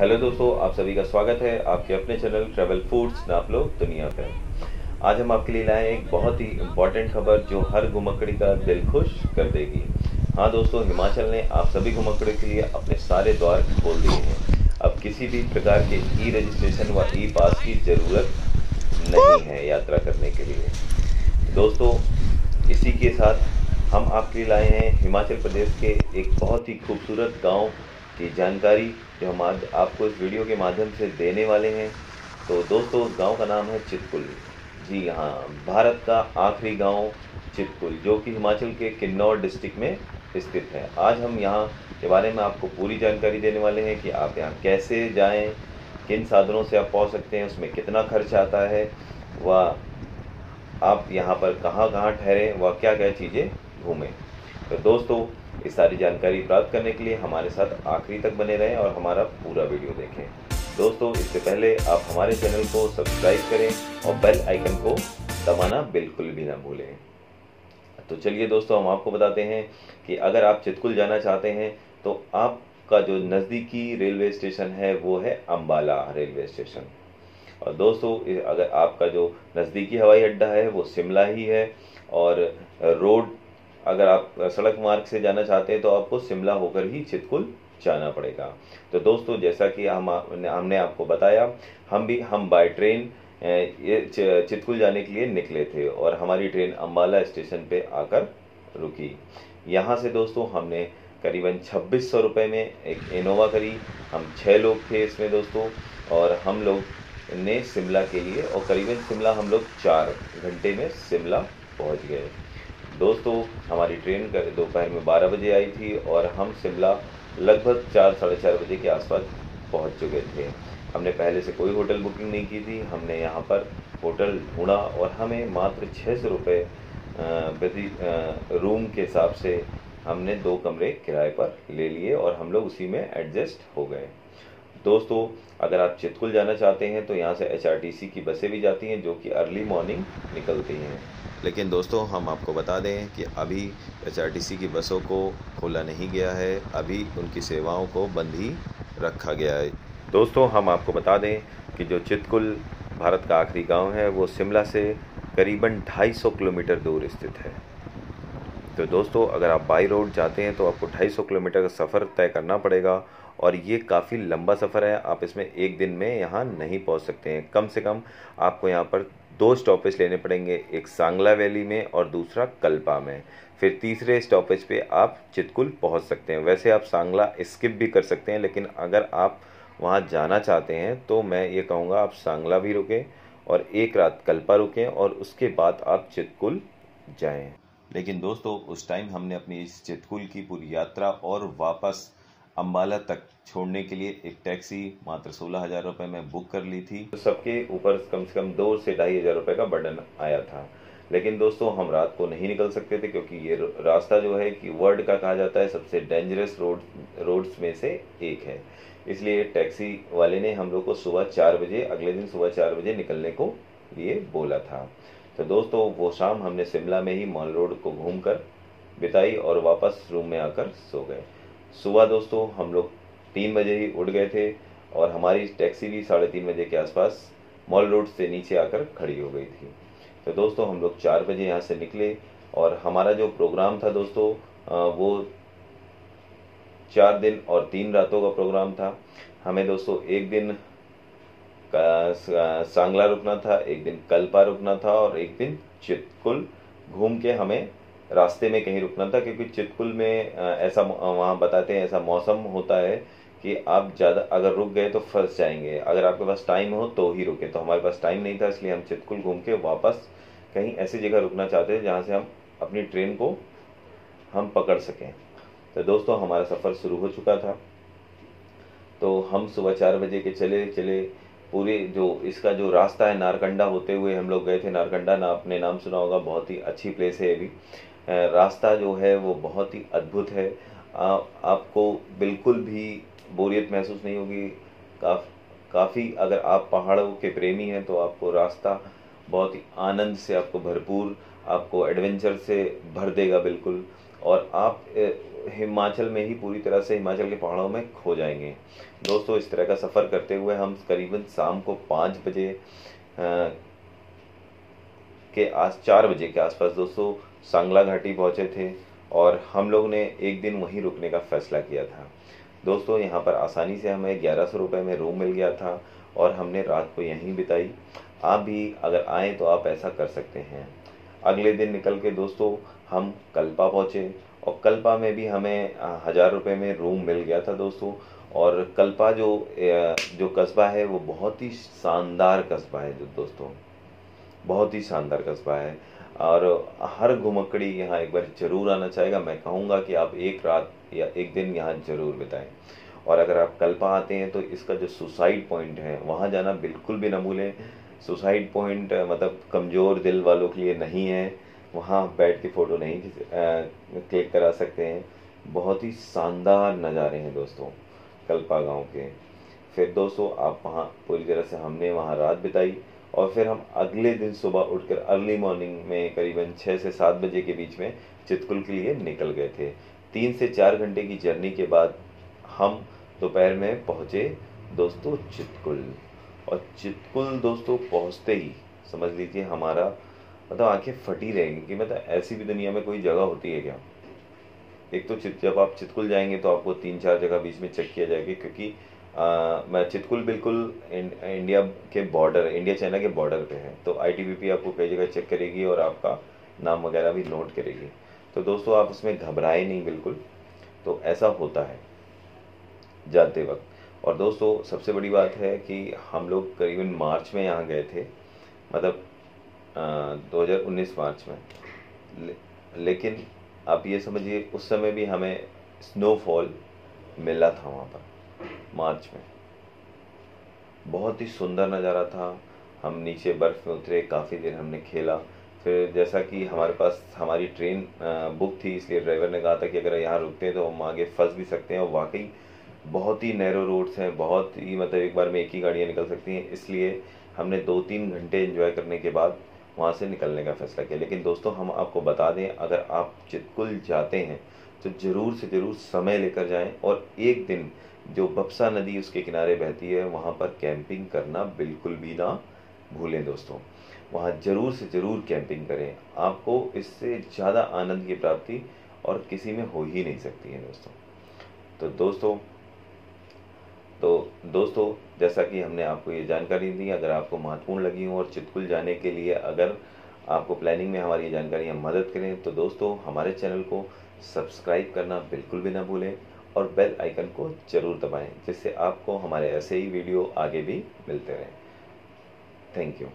Hello दोस्तों, आप सभी का स्वागत है। आपके अपने चैनल ट्रेवल फूड्स नाप लो दुनिया पर आज हम आपके लिए लाए एक बहुत ही इम्पोर्टेंट खबर जो हर घुमकड़ी का दिल खुश कर देगी। हाँ दोस्तों, हिमाचल ने आप सभी घुमकड़ों के लिए अपने सारे द्वार खोल दिए हैं। अब किसी भी प्रकार के ई रजिस्ट्रेशन व ई पास की ज़रूरत नहीं है यात्रा करने के लिए। दोस्तों, इसी के साथ हम आपके लिए लाए हैं हिमाचल प्रदेश के एक बहुत ही खूबसूरत गाँव की जानकारी जो हम आज आपको इस वीडियो के माध्यम से देने वाले हैं। तो दोस्तों उस गाँव का नाम है चितकुल। जी हाँ भारत का आखिरी गाँव चितकुल, जो कि हिमाचल के किन्नौर डिस्ट्रिक्ट में स्थित है। आज हम यहाँ के बारे में आपको पूरी जानकारी देने वाले हैं कि आप यहाँ कैसे जाएँ, किन साधनों से आप पहुँच सकते हैं, उसमें कितना खर्च आता है, व आप यहाँ पर कहाँ कहाँ ठहरें, व क्या क्या चीज़ें घूमें। तो दोस्तों इस सारी जानकारी प्राप्त करने के लिए हमारे साथ आखिरी तक बने रहें और हमारा पूरा वीडियो देखें। दोस्तों, इससे पहले आप हमारे चैनल को सब्सक्राइब करें और बेल आइकन को दबाना बिल्कुल भी ना भूलें। तो चलिए दोस्तों, हम आपको बताते हैं कि अगर आप चितकुल जाना चाहते हैं तो आपका जो नज़दीकी रेलवे स्टेशन है, वो है अम्बाला रेलवे स्टेशन। और दोस्तों, अगर आपका जो नज़दीकी हवाई अड्डा है, वो शिमला ही है और रोड अगर आप सड़क मार्ग से जाना चाहते हैं तो आपको शिमला होकर ही चितकुल जाना पड़ेगा। तो दोस्तों, जैसा कि हम हमने आपको बताया, हम भी, हम बाय ट्रेन चितकुल जाने के लिए निकले थे और हमारी ट्रेन अम्बाला स्टेशन पे आकर रुकी। यहाँ से दोस्तों, हमने करीबन छब्बीस सौ रुपये में एक इनोवा करी। हम छः लोग थे इसमें दोस्तों, और हम लोग ने शिमला के लिए, और करीबन शिमला हम लोग चार घंटे में शिमला पहुँच गए। दोस्तों, हमारी ट्रेन दोपहर में 12 बजे आई थी और हम शिमला लगभग चार, साढ़े चार बजे के आसपास पहुँच चुके थे। हमने पहले से कोई होटल बुकिंग नहीं की थी। हमने यहाँ पर होटल ढूंढा और हमें मात्र छः सौ रुपये प्रति रूम के हिसाब से हमने दो कमरे किराए पर ले लिए और हम लोग उसी में एडजस्ट हो गए। दोस्तों, अगर आप चितकुल जाना चाहते हैं तो यहाँ से एचआरटीसी की बसें भी जाती हैं, जो कि अर्ली मॉर्निंग निकलती हैं। लेकिन दोस्तों, हम आपको बता दें कि अभी एच की बसों को खोला नहीं गया है, अभी उनकी सेवाओं को बंद ही रखा गया है। दोस्तों, हम आपको बता दें कि जो चितकुल भारत का आखिरी गाँव है, वो शिमला से करीबन 250 किलोमीटर दूर स्थित है। तो दोस्तों, अगर आप बाई रोड जाते हैं तो आपको 250 किलोमीटर का सफ़र तय करना पड़ेगा और ये काफ़ी लंबा सफ़र है, आप इसमें एक दिन में यहाँ नहीं पहुँच सकते हैं। कम से कम आपको यहाँ पर दो स्टॉपेज लेने पड़ेंगे, एक सांगला वैली में और दूसरा कल्पा में। फिर तीसरे स्टॉपेज पे आप चितकुल पहुँच सकते हैं। वैसे आप सांगला स्किप भी कर सकते हैं, लेकिन अगर आप वहाँ जाना चाहते हैं तो मैं ये कहूँगा आप सांगला भी रुकें और एक रात कल्पा रुकें और उसके बाद आप चितकुल जाएँ। लेकिन दोस्तों, उस टाइम हमने अपनी इस चितकुल की पूरी यात्रा और वापस अम्बाला तक छोड़ने के लिए एक टैक्सी मात्र सोलह हज़ार रुपये में बुक कर ली थी। तो सबके ऊपर कम से कम दो से ढाई हज़ार रुपये का बर्डन आया था। लेकिन दोस्तों, हम रात को नहीं निकल सकते थे क्योंकि ये रास्ता जो है कि वर्ल्ड का कहा जाता है, सबसे डेंजरस रोड रोड्स में से एक है। इसलिए टैक्सी वाले ने हम लोग को सुबह चार बजे, अगले दिन सुबह चार बजे निकलने को लिए बोला था। तो दोस्तों, वो शाम हमने शिमला में ही मॉल रोड को घूम कर बिताई और वापस रूम में आकर सो गए। सुबह दोस्तों, हम लोग तीन बजे ही उठ गए थे और हमारी टैक्सी भी साढ़े तीन बजे के आसपास मॉल रोड से नीचे आकर खड़ी हो गई थी। तो दोस्तों, हम लोग चार बजे यहाँ से निकले और हमारा जो प्रोग्राम था दोस्तों वो चार दिन और तीन रातों का प्रोग्राम था। हमें दोस्तों एक दिन सांगला रुकना था, एक दिन कल्पा रुकना था और एक दिन चितकुल घूम के हमें रास्ते में कहीं रुकना था, क्योंकि चितकुल में ऐसा वहाँ बताते हैं, ऐसा मौसम होता है कि आप ज़्यादा, अगर रुक गए तो फंस जाएँगे। अगर आपके पास टाइम हो तो ही रुके। तो हमारे पास टाइम नहीं था, इसलिए हम चितकुल घूम के वापस कहीं ऐसी जगह रुकना चाहते थे जहाँ से हम अपनी ट्रेन को हम पकड़ सकें। तो दोस्तों, हमारा सफ़र शुरू हो चुका था। तो हम सुबह चार बजे के चले चले पूरे जो इसका जो रास्ता है नारकंडा होते हुए हम लोग गए थे नारकंडा ना अपने नाम सुना होगा बहुत ही अच्छी प्लेस है अभी रास्ता जो है वो बहुत ही अद्भुत है। आ, आपको बिल्कुल भी बोरियत महसूस नहीं होगी। काफ काफ़ी अगर आप पहाड़ों के प्रेमी हैं तो आपको रास्ता बहुत ही आनंद से आपको भरपूर आपको एडवेंचर से भर देगा बिल्कुल। और आप हिमाचल में ही पूरी तरह से हिमाचल के पहाड़ों में खो जाएँगे। दोस्तों, इस तरह का सफ़र करते हुए हम करीबन शाम को पाँच बजे के आस, चार बजे के आसपास दोस्तों सांगला घाटी पहुँचे थे और हम लोग ने एक दिन वहीं रुकने का फैसला किया था। दोस्तों, यहाँ पर आसानी से हमें ग्यारह सौ रुपये में रूम मिल गया था और हमने रात को यहीं बिताई। आप भी अगर आएँ तो आप ऐसा कर सकते हैं। अगले दिन निकल के दोस्तों हम कल्पा पहुँचे और कल्पा में भी हमें हज़ार रुपये में रूम मिल गया था दोस्तों। और कल्पा जो जो कस्बा है, वो बहुत ही शानदार कस्बा है जो दोस्तों। बहुत ही शानदार कस्बा है। और हर घुमकड़ी यहाँ एक बार ज़रूर आना चाहेगा। मैं कहूँगा कि आप एक रात या एक दिन यहाँ ज़रूर बिताएँ। और अगर आप कल्पा आते हैं तो इसका जो सुसाइड पॉइंट है, वहाँ जाना बिल्कुल भी ना भूलें। सुसाइड पॉइंट मतलब कमज़ोर दिल वालों के लिए नहीं है। वहाँ बैठ के फ़ोटो नहीं क्लिक करा सकते हैं। बहुत ही शानदार नज़ारे हैं दोस्तों, कल्पा गाँव के। फिर दोस्तों, आप वहाँ पूरी तरह से हमने वहाँ रात बिताई और फिर हम अगले दिन सुबह उठकर अर्ली मॉर्निंग में करीबन छः से सात बजे के बीच में चितकुल के लिए निकल गए थे। तीन से चार घंटे की जर्नी के बाद हम दोपहर में पहुँचे दोस्तों चितकुल और चितकुल दोस्तों पहुँचते ही, समझ लीजिए हमारा मतलब आँखें फटी रहेंगी कि मतलब ऐसी भी दुनिया में कोई जगह होती है क्या? एक तो चित जब आप चितकुल जाएँगे तो आपको तीन चार जगह बीच में चेक किया जाएगी क्योंकि आ, मैं चितकुल बिल्कुल इं, इंडिया के बॉर्डर इंडिया चाइना के बॉर्डर पे है। तो आई आपको कई जगह चेक करेगी और आपका नाम वगैरह भी नोट करेगी। तो दोस्तों आप उसमें घबराए नहीं बिल्कुल। तो ऐसा होता है जाते वक्त। और दोस्तों सबसे बड़ी बात है कि हम लोग करीबन मार्च में यहाँ गए थे। मतलब दो हज़ार उन्नीस मार्च में। ले, लेकिन आप ये समझिए उस समय भी हमें स्नोफॉल मिला था वहाँ पर मार्च में। बहुत ही सुंदर नज़ारा था। हम नीचे बर्फ़ में उतरे काफ़ी देर हमने खेला। फिर जैसा कि हमारे पास हमारी ट्रेन बुक थी इसलिए ड्राइवर ने कहा था कि अगर यहाँ रुकते हैं तो हम आगे फंस भी सकते हैं और वाकई बहुत ही नैरो रोड्स हैं बहुत ही मतलब एक बार में एक ही गाड़ियाँ निकल सकती हैं। इसलिए हमने दो तीन घंटे एंजॉय करने के बाद वहाँ से निकलने का फैसला किया। लेकिन दोस्तों, हम आपको बता दें, अगर आप चितकुल जाते हैं तो ज़रूर से ज़रूर समय लेकर जाएँ और एक दिन जो बपसा नदी उसके किनारे बहती है, वहाँ पर कैंपिंग करना बिल्कुल भी ना भूलें दोस्तों। वहाँ ज़रूर से ज़रूर कैंपिंग करें। आपको इससे ज़्यादा आनंद की प्राप्ति और किसी में हो ही नहीं सकती है दोस्तों। तो दोस्तों तो दोस्तों, जैसा कि हमने आपको ये जानकारी दी, अगर आपको महत्वपूर्ण लगी हो और चितकुल जाने के लिए अगर आपको प्लानिंग में हमारी ये हम मदद करें तो दोस्तों, हमारे चैनल को सब्सक्राइब करना बिल्कुल भी ना भूलें और बेल आइकन को ज़रूर दबाएँ, जिससे आपको हमारे ऐसे ही वीडियो आगे भी मिलते रहें। Thank you